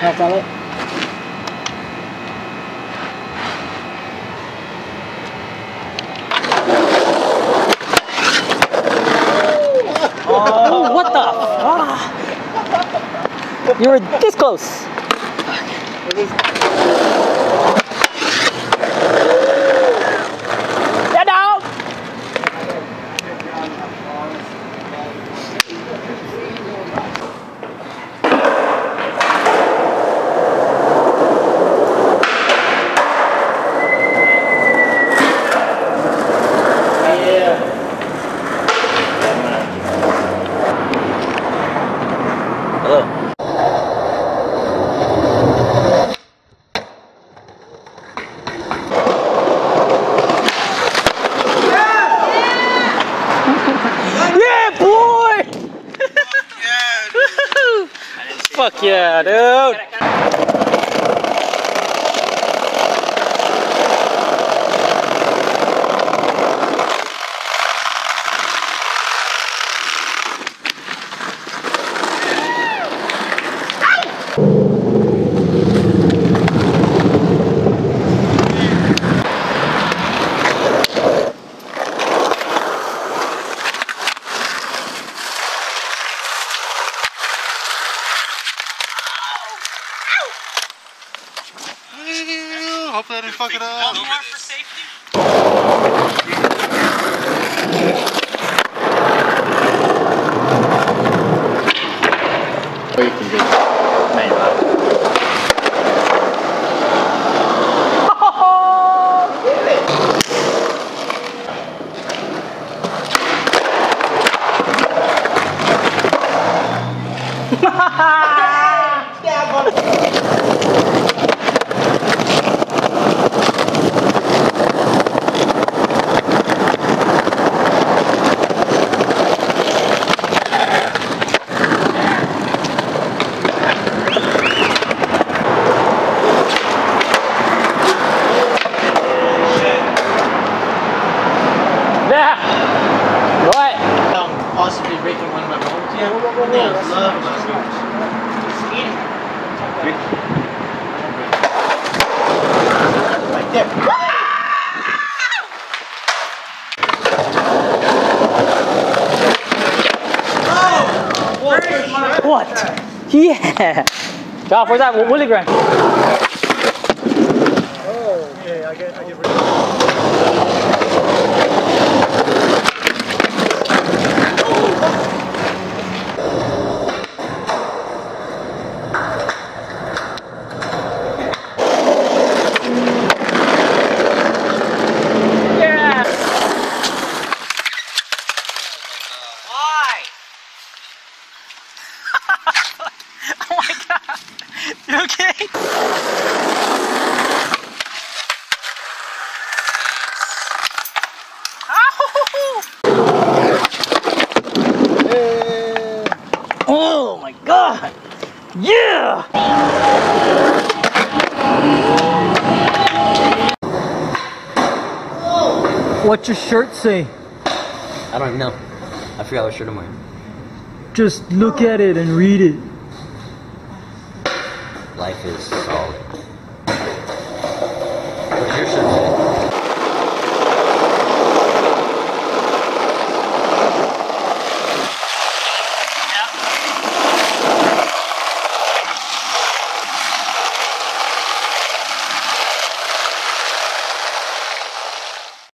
That's all it. Oh, what the? Ah. You were this close. Get down! Hello. Yeah, boy! Fuck yeah, dude! Hopefully I didn't fuck it up. Or you can just main line. Yeah! What? Um, possibly breaking one of my bones. Yeah, one thing I love about scooch is eating. Right there. What? Yeah! Job, where's that Woolly Grant? Oh, okay, I get, I get Yeah! Why? Oh my god! You okay? Ow! Oh my god! Yeah! What's your shirt say? I don't even know. I forgot what shirt I'm wearing. Just look at it and read it. Life is solid.